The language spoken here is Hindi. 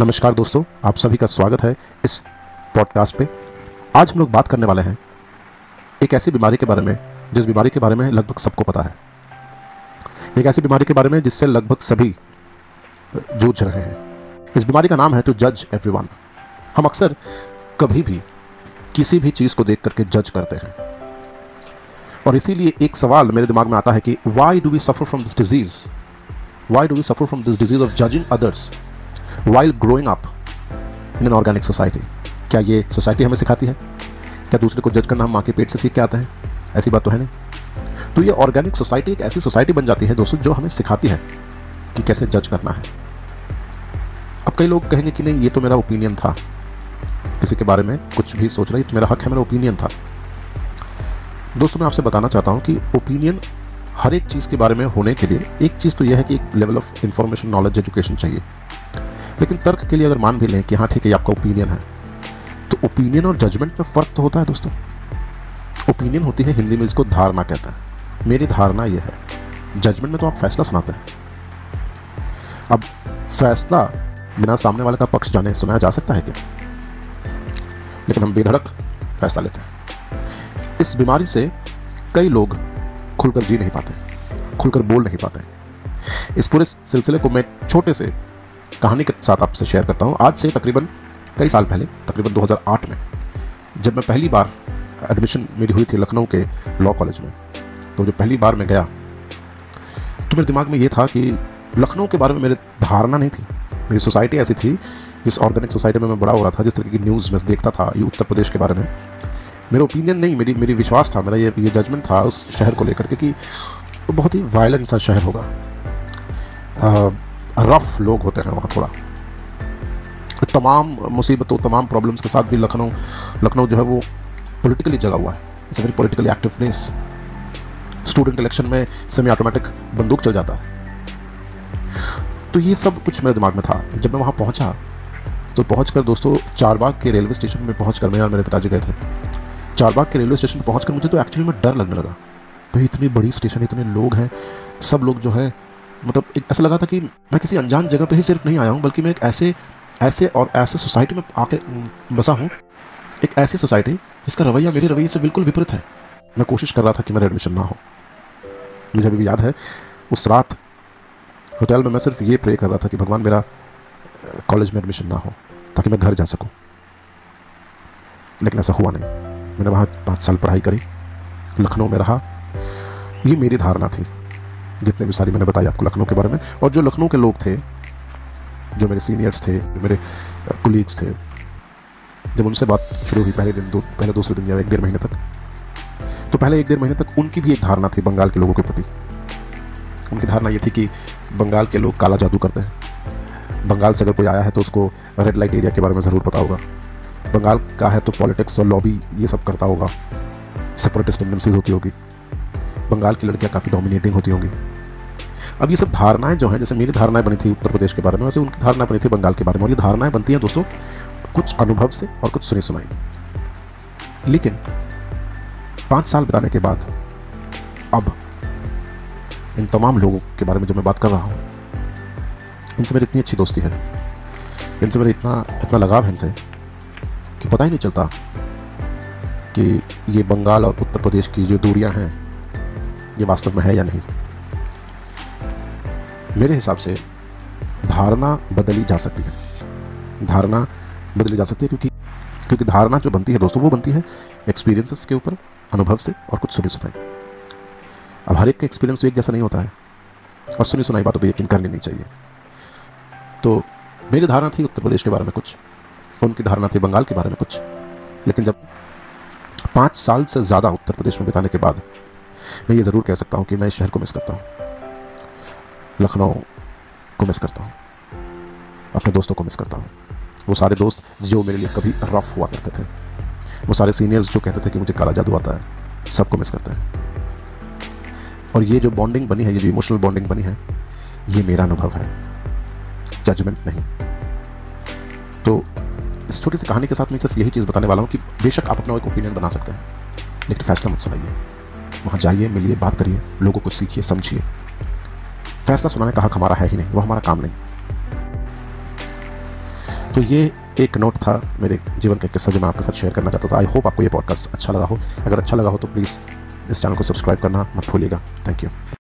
नमस्कार दोस्तों, आप सभी का स्वागत है इस पॉडकास्ट पे। आज हम लोग बात करने वाले हैं एक ऐसी बीमारी के बारे में, जिस बीमारी के बारे में लगभग सबको पता है। एक ऐसी बीमारी के बारे में जिससे लगभग सभी जूझ रहे हैं। इस बीमारी का नाम है टू जज एवरीवन हम अक्सर कभी भी किसी भी चीज़ को देख करके जज करते हैं। और इसीलिए एक सवाल मेरे दिमाग में आता है कि why do we suffer from this disease why do we suffer from this disease of judging others while growing up in an organic society क्या ये सोसाइटी हमें सिखाती है? क्या दूसरे को जज करना हम माँ के पेट से सीख के आते हैं? ऐसी बात तो है नहीं। तो ये ऑर्गेनिक सोसाइटी एक ऐसी सोसाइटी बन जाती है दोस्तों, जो हमें सिखाती है कि कैसे जज करना है। अब कई लोग कहेंगे कि नहीं, ये तो मेरा ओपिनियन था। किसी के बारे में कुछ भी सोच रही तो मेरा हक है, मेरा ओपिनियन था। दोस्तों, मैं आपसे बताना चाहता हूँ कि ओपिनियन हर एक चीज़ के बारे में होने के लिए एक चीज़ तो यह है कि एक level of information knowledge education चाहिए। लेकिन तर्क के लिए अगर मान भी लें कि हाँ ठीक है आपका ओपिनियन है तो ओपिनियन और जजमेंट में फ़र्क तो होता है दोस्तों। ओपिनियन होती है, हिंदी में इसको धारणा कहते हैं। मेरी धारणा यह है जजमेंट में तो आप फैसला सुनाते हैं। अब फैसला बिना सामने वाले का पक्ष जाने, सुनाया जा सकता है क्या? लेकिन हम बेधड़क फैसला लेते हैं। इस बीमारी से कई लोग खुलकर जी नहीं पाते, खुलकर बोल नहीं पाते। इस पूरे सिलसिले को मैं छोटे से कहानी के साथ आपसे शेयर करता हूँ। आज से तकरीबन कई साल पहले, तकरीबन 2008 में, जब मैं पहली बार एडमिशन मेरी हुई थी लखनऊ के लॉ कॉलेज में तो जब पहली बार मैं गया तो मेरे दिमाग में ये था कि लखनऊ के बारे में मेरी धारणा नहीं थी। मेरी सोसाइटी ऐसी थी, जिस ऑर्गेनिक सोसाइटी में मैं बड़ा हो रहा था, जिस तरह की न्यूज़ में देखता था, ये उत्तर प्रदेश के बारे में, मेरा ओपिनियन नहीं, मेरी मेरी विश्वास था, मेरा ये ये जजमेंट था उस शहर को लेकर के कि वो बहुत ही वायलेंट सा शहर होगा। रफ लोग होते हैं वहाँ थोड़ा। तमाम मुसीबतों, तमाम प्रॉब्लम्स के साथ भी लखनऊ लखनऊ जो है वो पॉलिटिकली जगा हुआ है। It's very politically active place student election में सेमी ऑटोमेटिक बंदूक चल जाता है। तो ये सब कुछ मेरे दिमाग में था। जब मैं वहाँ पहुँचा तो पहुँच कर दोस्तों, चारबाग के रेलवे स्टेशन में पहुँच कर मैं और मेरे पिताजी गए थे। चारबाग के रेलवे स्टेशन पहुँच कर मुझे तो एक्चुअली में डर लगने लगा। भाई, इतनी बड़ी स्टेशन, इतने लोग हैं, सब लोग जो है मतलब एक ऐसा लगा था कि मैं किसी अनजान जगह पे ही सिर्फ़ नहीं आया हूँ, बल्कि मैं एक ऐसे ऐसे और ऐसे सोसाइटी में आके बसा हूँ। एक ऐसी सोसाइटी जिसका रवैया मेरे रवैये से बिल्कुल विपरीत है। मैं कोशिश कर रहा था कि मेरा एडमिशन ना हो। मुझे अभी भी याद है, उस रात होटल में मैं सिर्फ़ ये प्रे कर रहा था कि भगवान मेरा कॉलेज में एडमिशन ना हो, ताकि मैं घर जा सकूँ। लेकिन ऐसा हुआ नहीं। मैंने वहाँ पाँच साल पढ़ाई करी, लखनऊ में रहा। ये मेरी धारणा थी। जितने भी सारी मैंने बताई आपको लखनऊ के बारे में। और जो लखनऊ के लोग थे, जो मेरे सीनियर्स थे, जो मेरे कुलीग्स थे, जब उनसे बात शुरू हुई पहले दिन दो, पहले दूसरे दिन या एक डेढ़ महीने तक तो पहले एक डेढ़ महीने तक उनकी भी एक धारणा थी बंगाल के लोगों के प्रति। उनकी धारणा ये थी कि बंगाल के लोग काला जादू करते हैं। बंगाल से अगर कोई आया है तो उसको रेड लाइट एरिया के बारे में ज़रूर पता होगा। बंगाल का है तो पॉलिटिक्स और लॉबी ये सब करता होगा। सेपरेटिस्ट टेंडेंसीज होती होगी। बंगाल की लड़कियाँ काफ़ी डोमिनेटिंग होती होंगी। अब ये सब धारणाएँ जो हैं, जैसे मेरी धारणाएँ बनी थी उत्तर प्रदेश के बारे में, वैसे उनकी धारणा बनी थी बंगाल के बारे में, और ये धारणाएँ बनती हैं दोस्तों, कुछ अनुभव से और कुछ सुनी सुनाई। लेकिन पाँच साल बिताने के बाद, अब इन तमाम लोगों के बारे में जो मैं बात कर रहा हूँ, इनसे मेरी इतनी अच्छी दोस्ती है, इनसे मेरा इतना इतना लगाव है इनसे, कि पता ही नहीं चलता कि ये बंगाल और उत्तर प्रदेश की जो दूरियाँ हैं, ये वास्तव में है या नहीं। मेरे हिसाब से धारणा बदली जा सकती है। धारणा बदली जा सकती है क्योंकि क्योंकि धारणा जो बनती है दोस्तों, वो बनती है एक्सपीरियंसेस के ऊपर, अनुभव से और कुछ सुनी सुनाई। अब हर एक का एक्सपीरियंस तो एक जैसा नहीं होता है। और सुनी सुनाई बातों पर यकीन करनी नहीं चाहिए। तो मेरी धारणा थी उत्तर प्रदेश के बारे में कुछ, उनकी धारणा थी बंगाल के बारे में कुछ। लेकिन जब पाँच साल से ज़्यादा उत्तर प्रदेश में बिताने के बाद मैं ये ज़रूर कह सकता हूँ कि मैं इस शहर को मिस करता हूँ। लखनऊ को मिस करता हूँ। अपने दोस्तों को मिस करता हूँ। वो सारे दोस्त जो मेरे लिए कभी रफ हुआ करते थे। वो सारे सीनियर्स जो कहते थे कि मुझे काला जादू आता है, सबको मिस करते हैं। और ये जो बॉन्डिंग बनी है, ये जो इमोशनल बॉन्डिंग बनी है, ये मेरा अनुभव है। जजमेंट नहीं। तो इस छोटी सी कहानी के साथ मैं सिर्फ़ यही चीज़ बताने वाला हूँ कि बेशक आप अपना एक ओपिनियन बना सकते हैं, लेकिन फैसला मत सुनाइए। वहाँ जाइए, मिलिए, बात करिए, लोगों को सीखिए, समझिए। फैसला सुनाने का हक हमारा है ही नहीं, वो हमारा काम नहीं। तो ये एक नोट था मेरे जीवन का किस्सा जो मैं आपके साथ शेयर करना चाहता था। आई होप आपको ये पॉडकास्ट अच्छा लगा हो। अगर अच्छा लगा हो तो प्लीज़ इस चैनल को सब्सक्राइब करना मत भूलिएगा। Thank you